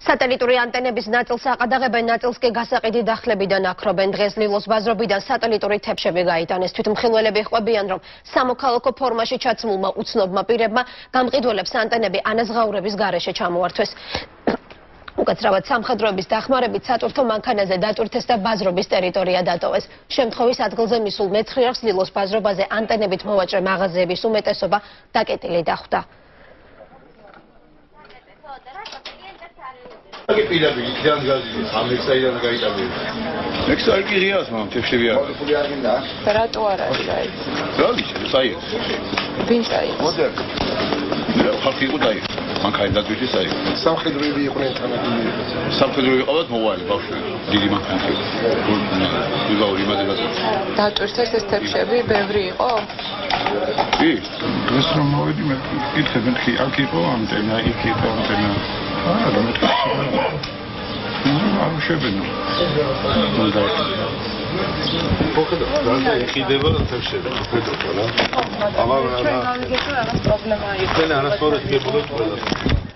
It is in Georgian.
სატელიტური ანტენების ნაწილს აყადაღებენ, ნაწილს კი გასაყიდი დახლებიდან აქრობენ. დღეს ლილოს ბაზრობიდან სატელიტური თებშები გაიტანეს. თვითმხილველები ხვებიან, რომ სამოქალაქო ფორმაში ჩაცმულმა უცნობმა პირებმა გამყიდველებს ანტენები ანაზღაურების გარეშე ჩამოართვეს. უკაცრავად სამხედროების დახმარებით სატვირთო მანქანაზე დატვირთეს და ბაზრობის ტერიტორია დატოვეს. შემთხვევის ადგილზე მისულ მეცხრეებს ლილოს ბაზრობაზე ანტენებით მოვაჭრე მაღაზიების უმეტესობა დაკეტილი დახვდა. კი პირები იქიდან გაზი ამექსაიდან გაიტანეს. ექსარი კი ღიას მამ თეფშები არ. ფული არ გინდა? რატო არ არის აი? რა ვიცი, საი. ვინ წაი? მოდი. ხალხი იყო დაი. მანქანა დაწვიში საი. სამხედროები იყვნენ თანადგილი. სამხედროები ყავათ მოვალი ბავშვი. დიდი მანქანა. ვიღაო იმადება. დატვირთეს ეს თეფშები, ბევრი იყო? კი. ეს რომ მოვედი მე კითხე მეთქი აქ იყო ანტენა, იქ იყო ანტენა. არა, хороший вино. Покуда. Идева там ще покуда, да? Ама, ама. Кой не е на според, не бъдат продължени.